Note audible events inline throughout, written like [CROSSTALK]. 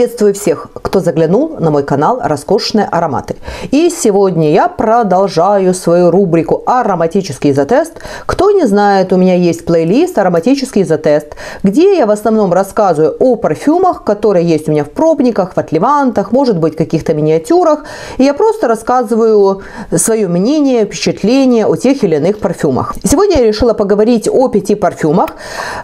Приветствую всех, кто заглянул на мой канал «Роскошные ароматы». И сегодня я продолжаю свою рубрику «Ароматический затест». Кто не знает, у меня есть плейлист «Ароматический затест», где я в основном рассказываю о парфюмах, которые есть у меня в пробниках, в отливантах, может быть, каких-то миниатюрах. И я просто рассказываю свое мнение, впечатление о тех или иных парфюмах. Сегодня я решила поговорить о пяти парфюмах.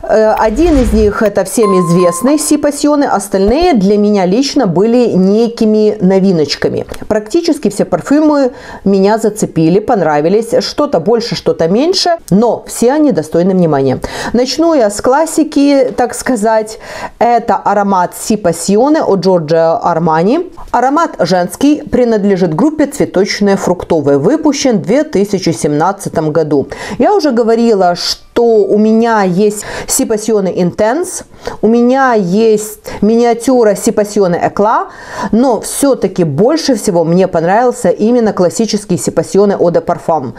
Э, один из них это всем известный Си Пассионы, остальные для для меня лично были некими новиночками. Практически все парфюмы меня зацепили, понравились. Что-то больше, что-то меньше, но все они достойны внимания. Начну я с классики, так сказать. Это аромат Си Пассионе от Джорджа Армани. Аромат женский, принадлежит группе цветочные фруктовые, выпущен в 2017 году. Я уже говорила, что что у меня есть Сипасионы Intense, у меня есть миниатюра Сипасионы Экла, но все-таки больше всего мне понравился именно классический Сипасионы de Parfum.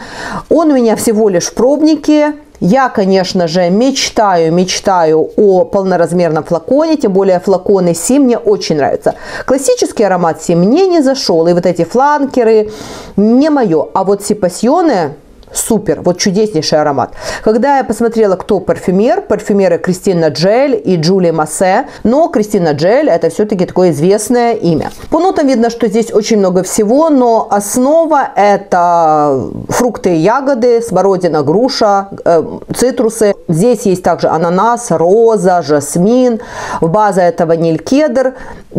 Он у меня всего лишь в пробнике, я, конечно же, мечтаю, мечтаю о полноразмерном флаконе, тем более флаконы Си мне очень нравятся. Классический аромат Си мне не зашел, и вот эти фланкеры не мое. А вот Сипасьоны Супер, вот чудеснейший аромат. Когда я посмотрела, кто парфюмер, парфюмеры Кристина Джель и Джулия Массе, но Кристина Джель это все-таки такое известное имя. По нотам видно, что здесь очень много всего, но основа это фрукты и ягоды, смородина, груша, э, цитрусы. Здесь есть также ананас, роза, жасмин, база это ваниль, кедр.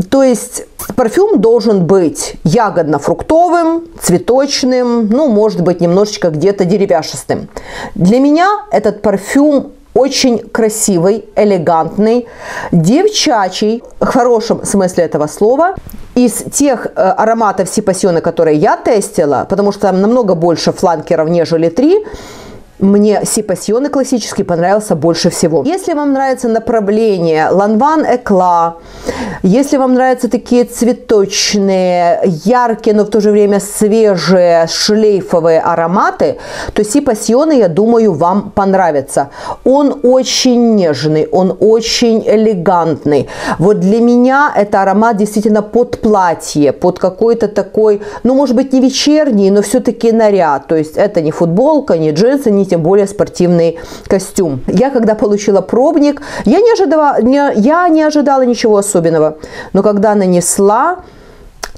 То есть парфюм должен быть ягодно-фруктовым, цветочным, ну, может быть, немножечко где-то каким-то деревяшистым. Для меня этот парфюм очень красивый, элегантный, девчачий, в хорошем смысле этого слова. Из тех э, ароматов Сипасиона, которые я тестила, потому что там намного больше фланкеров, нежели три, мне Сипасьоны классический понравился больше всего. Если вам нравится направление Ланван Экла, если вам нравятся такие цветочные, яркие, но в то же время свежие, шлейфовые ароматы, то Сипасьоны, я думаю, вам понравится. Он очень нежный, он очень элегантный. Вот для меня это аромат действительно под платье, под какой-то такой, ну, может быть, не вечерний, но все-таки наряд. То есть это не футболка, не джинсы, не тем более спортивный костюм. Я когда получила пробник, я не ожидала, не, я не ожидала ничего особенного. Но когда нанесла,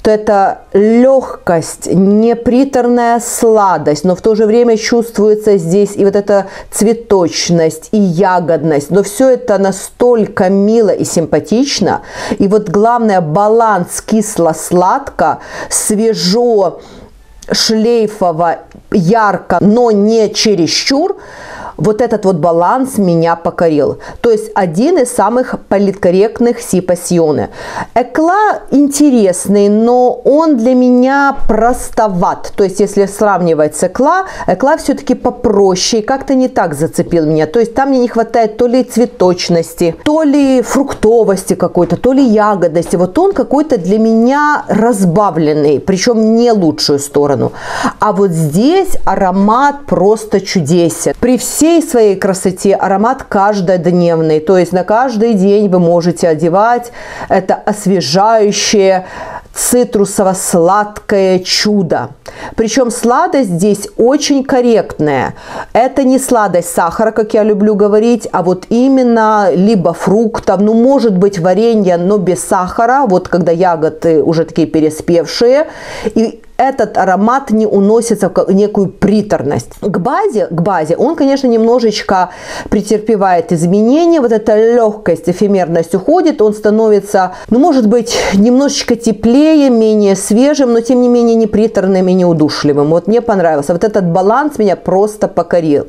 то это легкость, неприторная сладость, но в то же время чувствуется здесь и вот эта цветочность, и ягодность. Но все это настолько мило и симпатично. И вот главное баланс кисло-сладко, свежо, шлейфово, ярко, но не чересчур, вот этот вот баланс меня покорил. То есть один из самых политкорректных сипасьоны. Экла интересный, но он для меня простоват. То есть если сравнивать с Экла, Экла все-таки попроще и как-то не так зацепил меня. То есть там мне не хватает то ли цветочности, то ли фруктовости какой-то, то ли ягодности. Вот он какой-то для меня разбавленный, причем не лучшую сторону. А вот здесь аромат просто чудесен. При всей всей своей красоте аромат каждодневный. То есть на каждый день вы можете одевать это освежающее цитрусово-сладкое чудо. Причем сладость здесь очень корректная. Это не сладость сахара, как я люблю говорить, а вот именно либо фруктов, ну может быть варенье, но без сахара, вот когда ягоды уже такие переспевшие. И этот аромат не уносится в некую приторность. К базе, к базе он, конечно, немножечко претерпевает изменения, вот эта легкость, эфемерность уходит, он становится, ну, может быть, немножечко теплее, менее свежим, но тем не менее не приторным и не удушливым. Вот мне понравился. Вот этот баланс меня просто покорил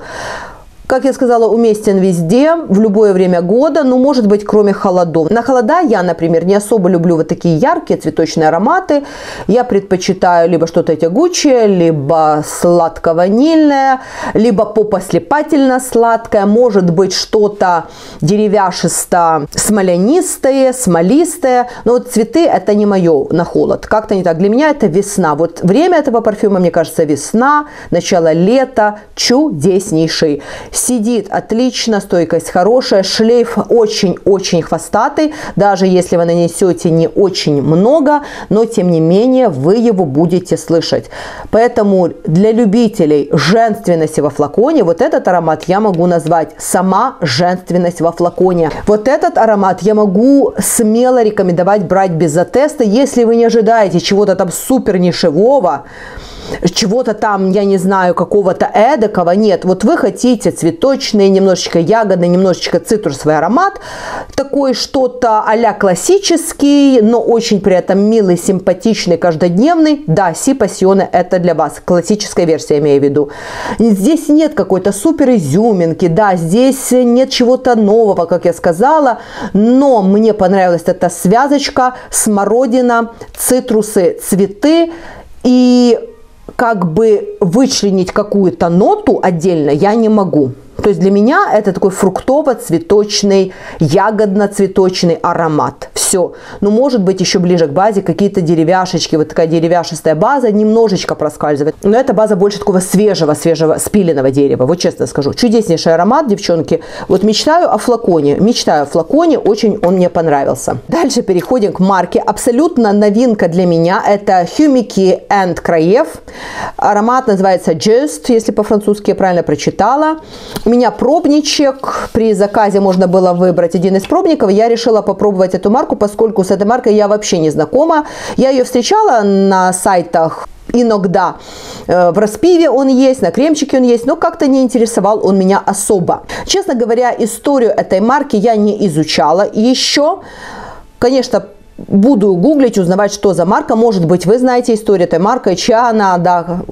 как я сказала, уместен везде, в любое время года, ну, может быть, кроме холодов. На холода я, например, не особо люблю вот такие яркие цветочные ароматы. Я предпочитаю либо что-то тягучее, либо сладко-ванильное, либо попослепательно сладкое, может быть, что-то деревяшисто-смолянистое, смолистое. Но вот цветы это не мое на холод. Как-то не так. Для меня это весна. Вот время этого парфюма, мне кажется, весна, начало лета, чудеснейший Сидит отлично, стойкость хорошая, шлейф очень-очень хвостатый. Даже если вы нанесете не очень много, но тем не менее вы его будете слышать. Поэтому для любителей женственности во флаконе, вот этот аромат я могу назвать сама женственность во флаконе. Вот этот аромат я могу смело рекомендовать брать без затеста, если вы не ожидаете чего-то там супер нишевого, чего-то там, я не знаю, какого-то эдакого. Нет, вот вы хотите цветочный, немножечко ягодный, немножечко цитрусовый аромат, такой что-то а классический, но очень при этом милый, симпатичный, каждодневный. Да, Си Пассионе это для вас, классическая версия имею в виду. Здесь нет какой-то супер изюминки, да, здесь нет чего-то нового, как я сказала, но мне понравилась эта связочка смородина, цитрусы, цветы и как бы вычленить какую-то ноту отдельно я не могу. То есть для меня это такой фруктово-цветочный, ягодно-цветочный аромат. Все. Ну, может быть, еще ближе к базе какие-то деревяшечки. Вот такая деревяшистая база немножечко проскальзывает. Но эта база больше такого свежего, свежего, спиленного дерева. Вот честно скажу. Чудеснейший аромат, девчонки. Вот мечтаю о флаконе. Мечтаю о флаконе. Очень он мне понравился. Дальше переходим к марке. Абсолютно новинка для меня. Это Humiki and Краев. Аромат называется Just, если по-французски я правильно прочитала. Меня пробничек. При заказе можно было выбрать один из пробников. Я решила попробовать эту марку, поскольку с этой маркой я вообще не знакома. Я ее встречала на сайтах иногда э, в распиве он есть, на кремчике он есть, но как-то не интересовал он меня особо. Честно говоря, историю этой марки я не изучала еще. Конечно, буду гуглить, узнавать, что за марка. Может быть, вы знаете историю этой марки, чья она, да,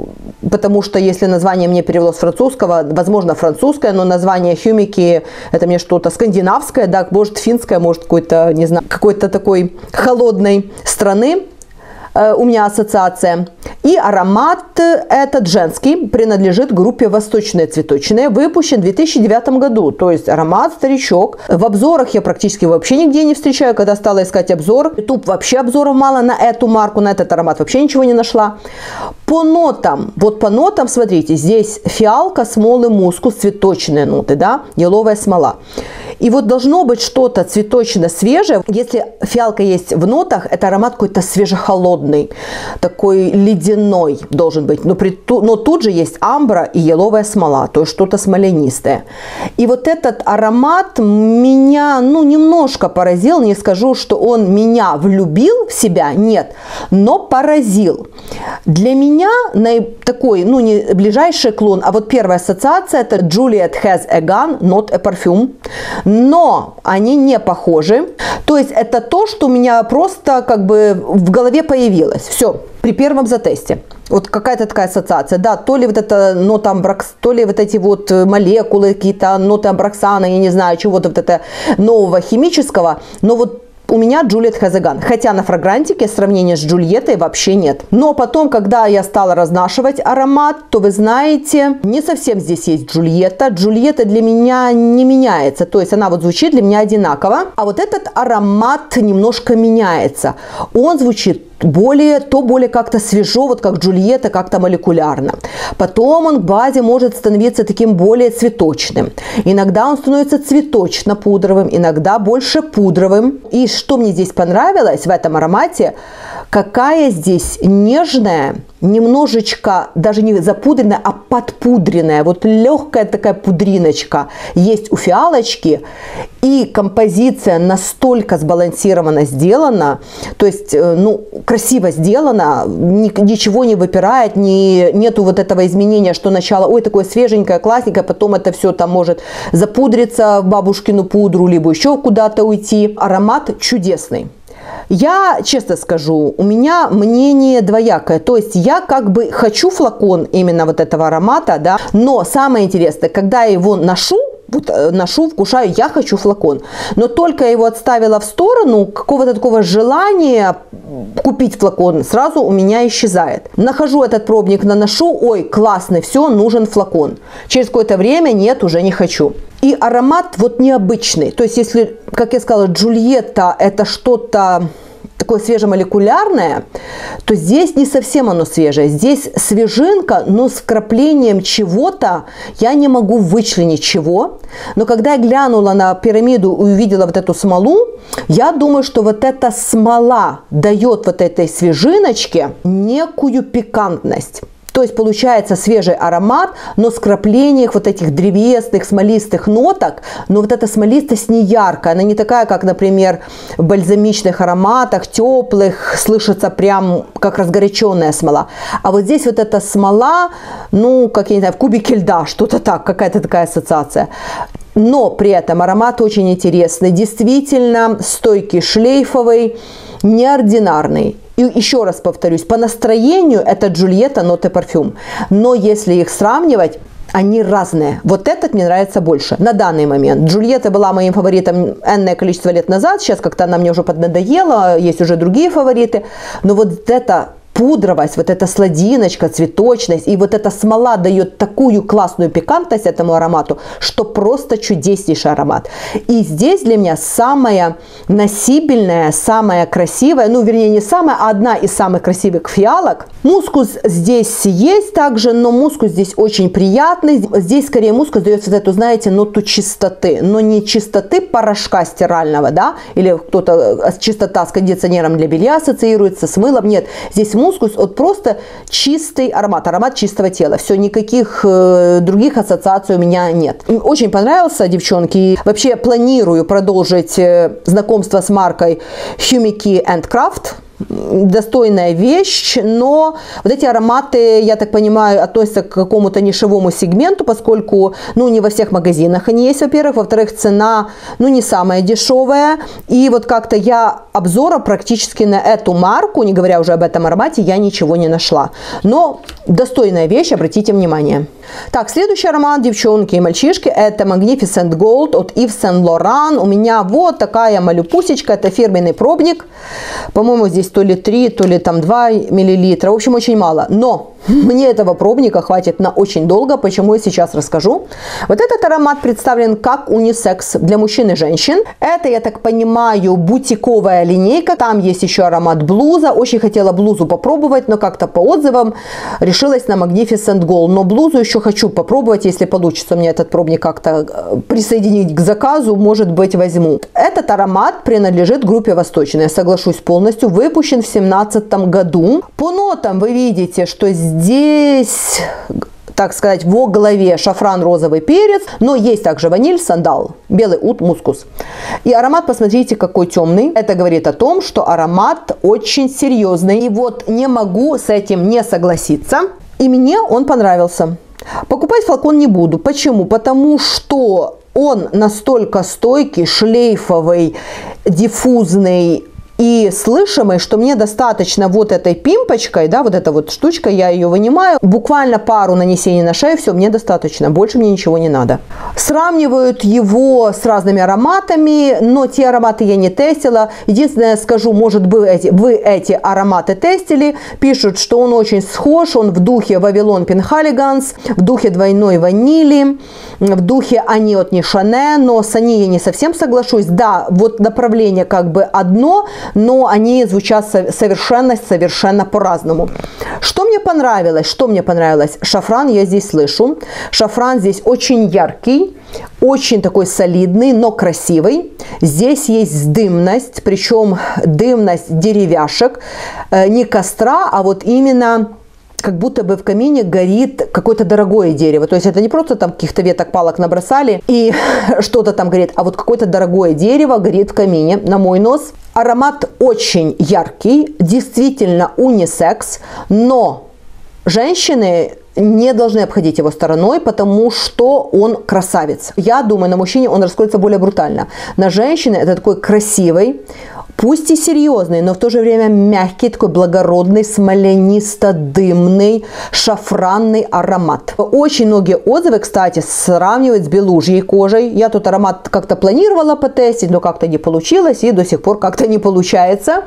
потому что если название мне перевело с французского, возможно, французское, но название Хюмики это мне что-то скандинавское, да, может, финское, может, какой-то, не знаю, какой-то такой холодной страны. Э, у меня ассоциация. И аромат этот женский принадлежит группе «Восточные цветочные», выпущен в 2009 году. То есть аромат старичок. В обзорах я практически вообще нигде не встречаю. Когда стала искать обзор, YouTube вообще обзоров мало на эту марку, на этот аромат вообще ничего не нашла. По нотам, вот по нотам, смотрите, здесь фиалка, смолы, мускус, цветочные ноты, да, еловая смола. И вот должно быть что-то цветочно-свежее. Если фиалка есть в нотах, это аромат какой-то свежехолодный, такой ледяной должен быть. Но, при, но тут же есть амбра и еловая смола, то есть что-то смоленистое. И вот этот аромат меня, ну, немножко поразил. Не скажу, что он меня влюбил в себя, нет, но поразил. Для меня такой, ну, не ближайший клон, а вот первая ассоциация это Juliet has a gun, not a perfume но они не похожи. То есть это то, что у меня просто как бы в голове появилось. Все, при первом затесте. Вот какая-то такая ассоциация, да, то ли вот это нота амбракс, то ли вот эти вот молекулы какие-то, ноты амбраксана, я не знаю, чего-то вот это нового химического, но вот у меня Джульет Хазаган. Хотя на фрагрантике сравнения с Джульеттой вообще нет. Но потом, когда я стала разнашивать аромат, то вы знаете, не совсем здесь есть Джульетта. Джульетта для меня не меняется. То есть она вот звучит для меня одинаково. А вот этот аромат немножко меняется. Он звучит более, то более как-то свежо, вот как Джульетта, как-то молекулярно. Потом он к базе может становиться таким более цветочным. Иногда он становится цветочно-пудровым, иногда больше пудровым. И что мне здесь понравилось в этом аромате, какая здесь нежная, немножечко даже не запудренная, а подпудренная, вот легкая такая пудриночка есть у фиалочки. И композиция настолько сбалансированно сделана, то есть, э, ну, красиво сделана, ничего не выпирает, не, нету вот этого изменения, что начало, ой, такое свеженькое, классненькое, потом это все там может запудриться в бабушкину пудру, либо еще куда-то уйти. Аромат чудесный. Я честно скажу, у меня мнение двоякое. То есть я как бы хочу флакон именно вот этого аромата, да, но самое интересное, когда я его ношу, ношу, вкушаю, я хочу флакон. Но только я его отставила в сторону, какого-то такого желания купить флакон сразу у меня исчезает. Нахожу этот пробник, наношу, ой, классный, все, нужен флакон. Через какое-то время нет, уже не хочу. И аромат вот необычный. То есть, если, как я сказала, Джульетта это что-то такое свежемолекулярное, то здесь не совсем оно свежее. Здесь свежинка, но с вкраплением чего-то, я не могу вычленить чего. Но когда я глянула на пирамиду и увидела вот эту смолу, я думаю, что вот эта смола дает вот этой свежиночке некую пикантность. То есть получается свежий аромат, но с краплением вот этих древесных, смолистых ноток, но вот эта смолистость не яркая, она не такая, как, например, в бальзамичных ароматах, теплых, слышится прям как разгоряченная смола. А вот здесь вот эта смола, ну, как я не знаю, в кубике льда, что-то так, какая-то такая ассоциация. Но при этом аромат очень интересный, действительно стойкий, шлейфовый, неординарный. И еще раз повторюсь, по настроению это Джульетта Ноте Парфюм. Но если их сравнивать, они разные. Вот этот мне нравится больше на данный момент. Джульетта была моим фаворитом энное количество лет назад. Сейчас как-то она мне уже поднадоела. Есть уже другие фавориты. Но вот это пудровость, вот эта сладиночка, цветочность и вот эта смола дает такую классную пикантность этому аромату, что просто чудеснейший аромат. И здесь для меня самая носибельная, самая красивая, ну вернее не самая, а одна из самых красивых фиалок. Мускус здесь есть также, но мускус здесь очень приятный. Здесь скорее мускус дает вот эту, знаете, ноту чистоты, но не чистоты порошка стирального, да, или кто-то э, чистота с кондиционером для белья ассоциируется, с мылом, нет. Здесь мускус от просто чистый аромат, аромат чистого тела. Все, никаких э, других ассоциаций у меня нет. Очень понравился, девчонки. Вообще планирую продолжить э, знакомство с маркой Humiki Craft достойная вещь, но вот эти ароматы, я так понимаю, относятся к какому-то нишевому сегменту, поскольку, ну, не во всех магазинах они есть, во-первых, во-вторых, цена, ну, не самая дешевая, и вот как-то я обзора практически на эту марку, не говоря уже об этом аромате, я ничего не нашла. Но достойная вещь, обратите внимание. Так, следующий аромат, девчонки и мальчишки, это Magnificent Gold от Yves Saint Laurent. У меня вот такая малюпусечка, это фирменный пробник. По-моему, здесь то ли 3, то ли там 2 миллилитра. В общем, очень мало. Но мне этого пробника хватит на очень долго, почему я сейчас расскажу. Вот этот аромат представлен как унисекс для мужчин и женщин. Это, я так понимаю, бутиковая линейка. Там есть еще аромат блуза. Очень хотела блузу попробовать, но как-то по отзывам решилась на Magnificent Gold. Но блузу еще хочу попробовать, если получится мне этот пробник как-то э, присоединить к заказу, может быть возьму. Этот аромат принадлежит группе Восточная, соглашусь полностью, выпущен в 2017 году. По нотам вы видите, что здесь здесь так сказать, во главе шафран, розовый перец, но есть также ваниль, сандал, белый ут, мускус. И аромат, посмотрите, какой темный. Это говорит о том, что аромат очень серьезный. И вот не могу с этим не согласиться. И мне он понравился. Покупать флакон не буду. Почему? Потому что он настолько стойкий, шлейфовый, диффузный, и слышимый, что мне достаточно вот этой пимпочкой, да, вот эта вот штучка, я ее вынимаю, буквально пару нанесений на шею, все, мне достаточно, больше мне ничего не надо. Сравнивают его с разными ароматами, но те ароматы я не тестила. Единственное, скажу, может быть, вы эти ароматы тестили, пишут, что он очень схож, он в духе Вавилон Пенхалиганс, в духе двойной ванили, в духе Ани от Нишане, но с Ани я не совсем соглашусь. Да, вот направление как бы одно, но они звучат совершенно-совершенно по-разному. Что мне понравилось? Что мне понравилось? Шафран я здесь слышу. Шафран здесь очень яркий, очень такой солидный, но красивый. Здесь есть дымность, причем дымность деревяшек, э, не костра, а вот именно как будто бы в камине горит какое-то дорогое дерево. То есть это не просто там каких-то веток, палок набросали и [LAUGHS] что-то там горит, а вот какое-то дорогое дерево горит в камине, на мой нос. Аромат очень яркий, действительно унисекс, но женщины не должны обходить его стороной, потому что он красавец. Я думаю, на мужчине он раскроется более брутально. На женщине это такой красивый, пусть и серьезный, но в то же время мягкий, такой благородный, смоленисто-дымный, шафранный аромат. Очень многие отзывы, кстати, сравнивают с белужьей кожей. Я тут аромат как-то планировала потестить, но как-то не получилось и до сих пор как-то не получается.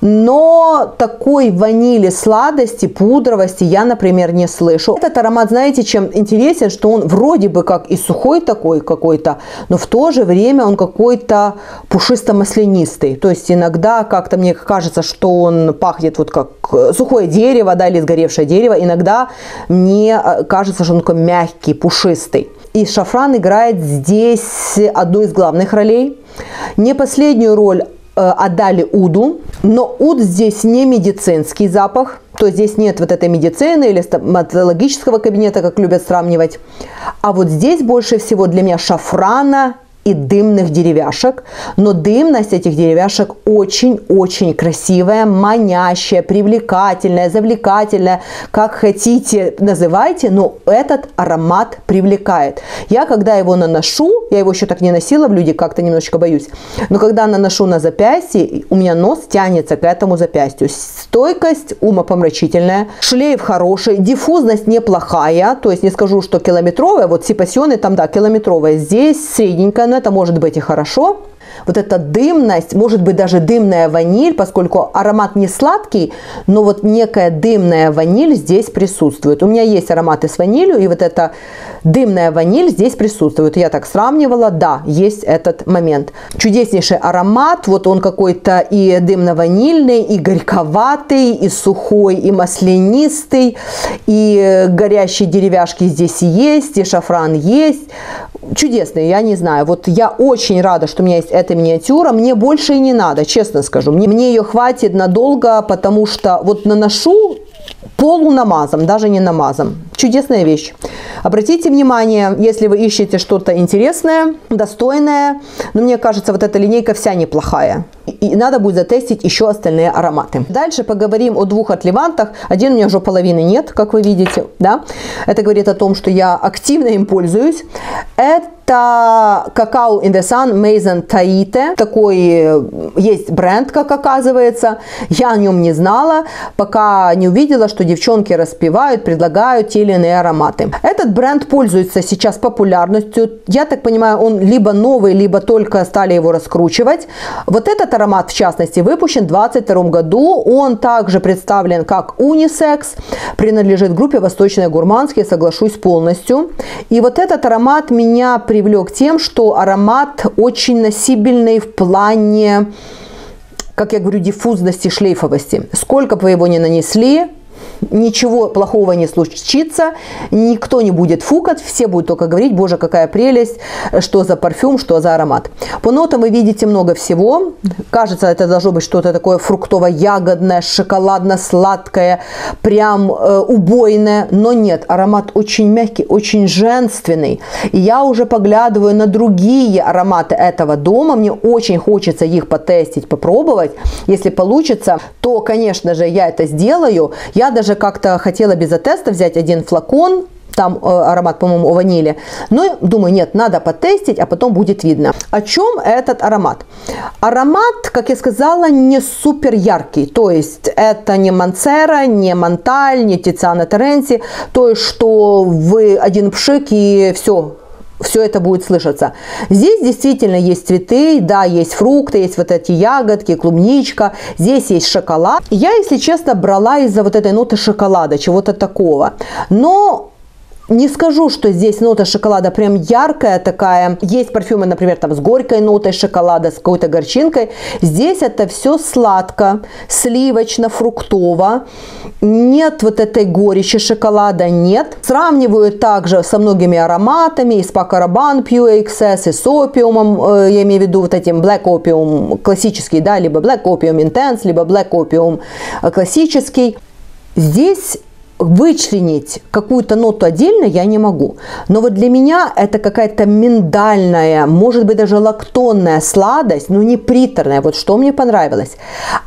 Но такой ванили сладости, пудровости я, например, не слышу. Этот аромат, знаете, чем интересен, что он вроде бы как и сухой такой какой-то, но в то же время он какой-то пушисто-маслянистый. То есть иногда как-то мне кажется, что он пахнет вот как сухое дерево, да, или сгоревшее дерево. Иногда мне э, кажется, что он такой мягкий, пушистый. И шафран играет здесь одну из главных ролей. Не последнюю роль Э, отдали уду, но уд здесь не медицинский запах, то здесь нет вот этой медицины или стоматологического кабинета, как любят сравнивать. А вот здесь больше всего для меня шафрана и дымных деревяшек, но дымность этих деревяшек очень-очень красивая, манящая, привлекательная, завлекательная, как хотите называйте, но этот аромат привлекает. Я когда его наношу, я его еще так не носила в люди, как-то немножечко боюсь, но когда наношу на запястье, у меня нос тянется к этому запястью. Стойкость умопомрачительная, шлейф хороший, диффузность неплохая, то есть не скажу, что километровая, вот сипасьоны там, да, километровая, здесь средненькая, но это может быть и хорошо. Вот эта дымность, может быть даже дымная ваниль, поскольку аромат не сладкий, но вот некая дымная ваниль здесь присутствует. У меня есть ароматы с ванилью, и вот эта дымная ваниль здесь присутствует. Я так сравнивала, да, есть этот момент. Чудеснейший аромат, вот он какой-то и дымно-ванильный, и горьковатый, и сухой, и маслянистый, и горящие деревяшки здесь есть, и шафран есть чудесные, я не знаю. Вот я очень рада, что у меня есть эта миниатюра. Мне больше и не надо, честно скажу. Мне, мне ее хватит надолго, потому что вот наношу полунамазом, даже не намазом. Чудесная вещь. Обратите внимание, если вы ищете что-то интересное, достойное, но мне кажется, вот эта линейка вся неплохая. И надо будет затестить еще остальные ароматы. Дальше поговорим о двух отливантах. Один у меня уже половины нет, как вы видите. Да? Это говорит о том, что я активно им пользуюсь. Это это какао in the sun Maison Taite. Такой э, есть бренд, как оказывается. Я о нем не знала, пока не увидела, что девчонки распевают, предлагают те или иные ароматы. Этот бренд пользуется сейчас популярностью. Я так понимаю, он либо новый, либо только стали его раскручивать. Вот этот аромат, в частности, выпущен в 2022 году. Он также представлен как унисекс, принадлежит группе «Восточные гурманские», соглашусь полностью. И вот этот аромат меня при привлек тем, что аромат очень носибельный в плане, как я говорю, диффузности, шлейфовости. Сколько бы вы его ни нанесли, ничего плохого не случится, никто не будет фукать, все будут только говорить, боже, какая прелесть, что за парфюм, что за аромат. По нотам вы видите много всего. Кажется, это должно быть что-то такое фруктово-ягодное, шоколадно-сладкое, прям э, убойное, но нет, аромат очень мягкий, очень женственный. И я уже поглядываю на другие ароматы этого дома, мне очень хочется их потестить, попробовать. Если получится, то, конечно же, я это сделаю. Я даже как-то хотела без теста взять один флакон, там э, аромат, по-моему, ванили. Но думаю, нет, надо потестить, а потом будет видно. О чем этот аромат? Аромат, как я сказала, не супер яркий. То есть это не Мансера, не Монталь, не Тициана Теренси. То есть, что вы один пшик и все, все это будет слышаться. Здесь действительно есть цветы, да, есть фрукты, есть вот эти ягодки, клубничка, здесь есть шоколад. Я, если честно, брала из-за вот этой ноты шоколада, чего-то такого. Но не скажу, что здесь нота шоколада прям яркая такая. Есть парфюмы, например, там с горькой нотой шоколада, с какой-то горчинкой. Здесь это все сладко, сливочно, фруктово. Нет вот этой горечи шоколада, нет. Сравниваю также со многими ароматами, и с Пакарабан Pure XS, и с опиумом, э, я имею в виду вот этим Black Opium классический, да, либо Black Opium Intense, либо Black Opium э, классический. Здесь вычленить какую-то ноту отдельно я не могу. Но вот для меня это какая-то миндальная, может быть даже лактонная сладость, но не приторная. Вот что мне понравилось.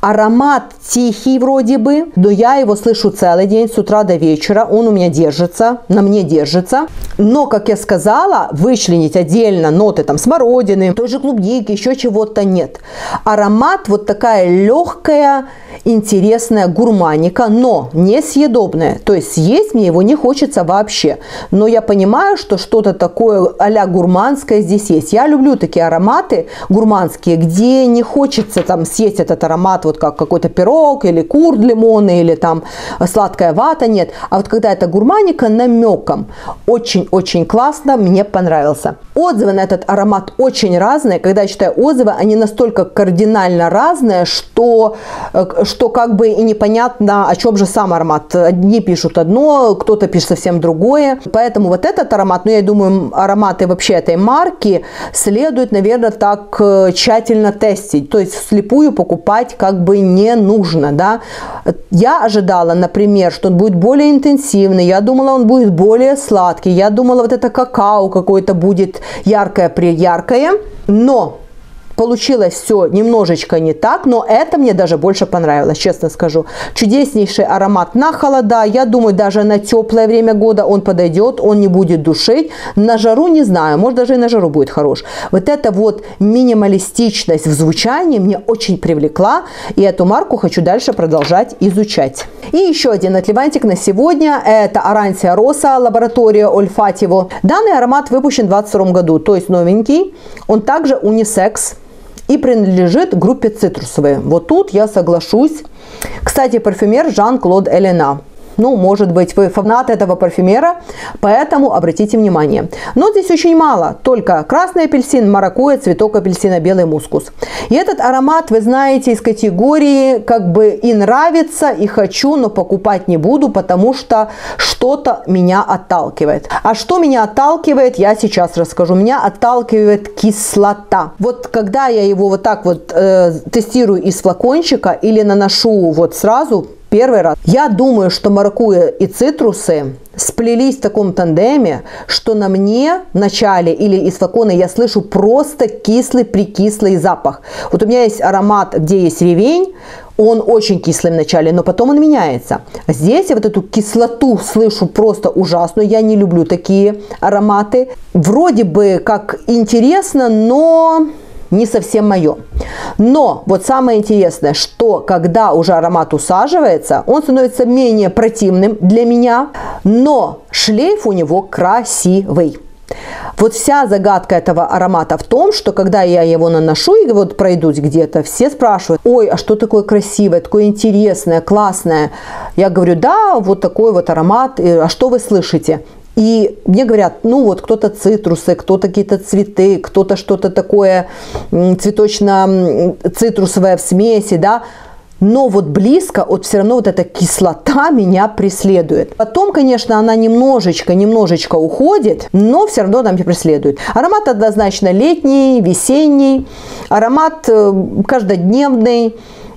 Аромат тихий вроде бы, но я его слышу целый день с утра до вечера. Он у меня держится, на мне держится. Но, как я сказала, вычленить отдельно ноты там смородины, той же клубники, еще чего-то нет. Аромат вот такая легкая, интересная гурманика, но не съедобная. То есть съесть мне его не хочется вообще. Но я понимаю, что что-то такое а гурманское здесь есть. Я люблю такие ароматы гурманские, где не хочется там съесть этот аромат, вот как какой-то пирог или кур лимонный или там сладкая вата, нет. А вот когда это гурманика намеком, очень-очень классно, мне понравился. Отзывы на этот аромат очень разные. Когда я читаю отзывы, они настолько кардинально разные, что, э, что как бы и непонятно, о чем же сам аромат. Одни пишут одно, кто-то пишет совсем другое. Поэтому вот этот аромат, ну я думаю, ароматы вообще этой марки следует, наверное, так э, тщательно тестить. То есть вслепую покупать как бы не нужно, да. Я ожидала, например, что он будет более интенсивный, я думала, он будет более сладкий, я думала, вот это какао какое-то будет яркое-прияркое, но Получилось все немножечко не так, но это мне даже больше понравилось, честно скажу. Чудеснейший аромат на холода. Я думаю, даже на теплое время года он подойдет, он не будет душить. На жару не знаю, может даже и на жару будет хорош. Вот эта вот минималистичность в звучании мне очень привлекла. И эту марку хочу дальше продолжать изучать. И еще один отливантик на сегодня. Это Арансия Роса, лаборатория Ольфативо. Данный аромат выпущен в 2022 году, то есть новенький. Он также унисекс и принадлежит группе цитрусовые. Вот тут я соглашусь. Кстати, парфюмер Жан-Клод Элена ну, может быть, вы фанат этого парфюмера, поэтому обратите внимание. Но здесь очень мало, только красный апельсин, маракуйя, цветок апельсина, белый мускус. И этот аромат, вы знаете, из категории как бы и нравится, и хочу, но покупать не буду, потому что что-то меня отталкивает. А что меня отталкивает, я сейчас расскажу. Меня отталкивает кислота. Вот когда я его вот так вот э, тестирую из флакончика или наношу вот сразу, первый раз. Я думаю, что маракуя и цитрусы сплелись в таком тандеме, что на мне в начале или из флакона я слышу просто кислый-прикислый запах. Вот у меня есть аромат, где есть ревень, он очень кислый в начале, но потом он меняется. Здесь я вот эту кислоту слышу просто ужасную. Я не люблю такие ароматы. Вроде бы как интересно, но не совсем мое. Но вот самое интересное, что когда уже аромат усаживается, он становится менее противным для меня, но шлейф у него красивый. Вот вся загадка этого аромата в том, что когда я его наношу и вот пройдусь где-то, все спрашивают, ой, а что такое красивое, такое интересное, классное? Я говорю, да, вот такой вот аромат, а что вы слышите? И мне говорят, ну вот кто-то цитрусы, кто-то какие-то цветы, кто-то что-то такое цветочно-цитрусовое в смеси, да. Но вот близко, вот все равно вот эта кислота меня преследует. Потом, конечно, она немножечко, немножечко уходит, но все равно она меня преследует. Аромат однозначно летний, весенний, аромат э, каждодневный.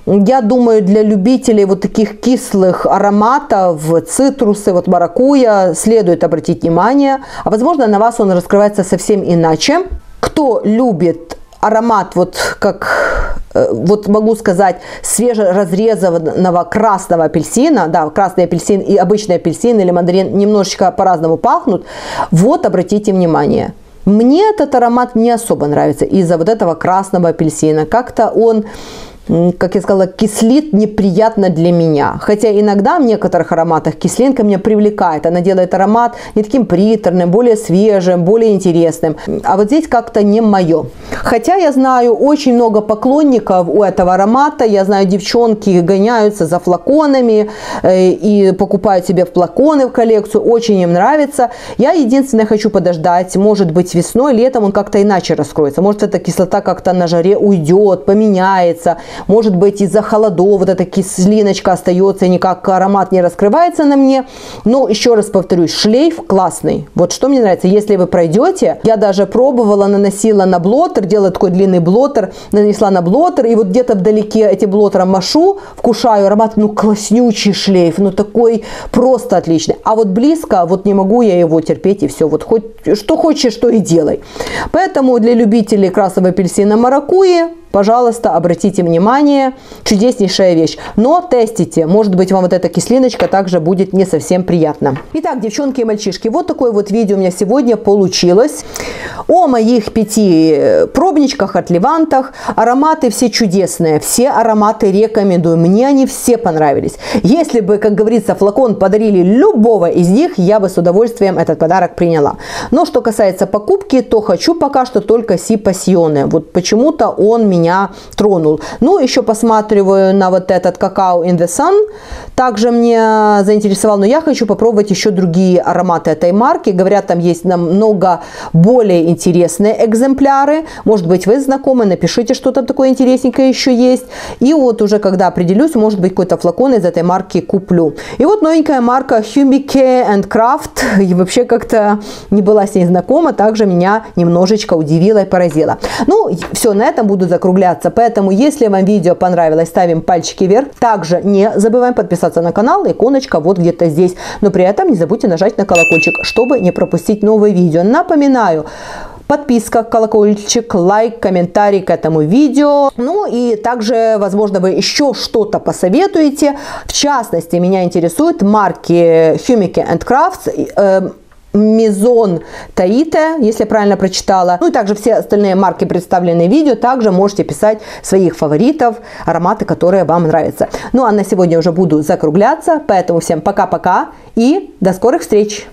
Я думаю, для любителей вот таких кислых ароматов, цитрусы, вот маракуя, следует обратить внимание. А возможно, на вас он раскрывается совсем иначе. Кто любит аромат, вот как э, вот могу сказать, свежеразрезанного красного апельсина, да, красный апельсин и обычный апельсин или мандарин немножечко по-разному пахнут, вот обратите внимание. Мне этот аромат не особо нравится из-за вот этого красного апельсина. Как-то он как я сказала, кислит неприятно для меня. Хотя иногда в некоторых ароматах кислинка меня привлекает. Она делает аромат не таким приторным, более свежим, более интересным. А вот здесь как-то не мое. Хотя я знаю очень много поклонников у этого аромата. Я знаю, девчонки гоняются за флаконами э, и покупают себе флаконы в коллекцию. Очень им нравится. Я единственное хочу подождать. Может быть весной, летом он как-то иначе раскроется. Может эта кислота как-то на жаре уйдет, поменяется. Может быть, из-за холодов вот эта кислиночка остается никак аромат не раскрывается на мне. Но еще раз повторюсь, шлейф классный. Вот что мне нравится, если вы пройдете, я даже пробовала, наносила на блотер, делала такой длинный блотер, нанесла на блотер, и вот где-то вдалеке этим блотером машу, вкушаю аромат, ну класснючий шлейф, ну такой просто отличный. А вот близко, вот не могу я его терпеть, и все, вот хоть что хочешь, что и делай. Поэтому для любителей красного апельсина маракуи пожалуйста, обратите внимание, чудеснейшая вещь. Но тестите, может быть, вам вот эта кислиночка также будет не совсем приятна. Итак, девчонки и мальчишки, вот такое вот видео у меня сегодня получилось. О моих пяти э, пробничках от Левантах. Ароматы все чудесные, все ароматы рекомендую. Мне они все понравились. Если бы, как говорится, флакон подарили любого из них, я бы с удовольствием этот подарок приняла. Но что касается покупки, то хочу пока что только Си Пассионе. Вот почему-то он меня тронул. Ну, еще посматриваю на вот этот какао in the sun. Также мне заинтересовал, но я хочу попробовать еще другие ароматы этой марки. Говорят, там есть намного более интересные экземпляры. Может быть, вы знакомы, напишите, что там такое интересненькое еще есть. И вот уже когда определюсь, может быть, какой-то флакон из этой марки куплю. И вот новенькая марка Humike and Craft. И вообще как-то не была с ней знакома, также меня немножечко удивила и поразила. Ну, все, на этом буду закругляться. Поэтому, если вам видео понравилось, ставим пальчики вверх. Также не забываем подписаться на канал, иконочка вот где-то здесь. Но при этом не забудьте нажать на колокольчик, чтобы не пропустить новые видео. Напоминаю, подписка, колокольчик, лайк, комментарий к этому видео. Ну и также, возможно, вы еще что-то посоветуете. В частности, меня интересуют марки Humike and Crafts. Мизон Таита, если я правильно прочитала. Ну и также все остальные марки, представленные в видео, также можете писать своих фаворитов, ароматы, которые вам нравятся. Ну а на сегодня уже буду закругляться, поэтому всем пока-пока и до скорых встреч!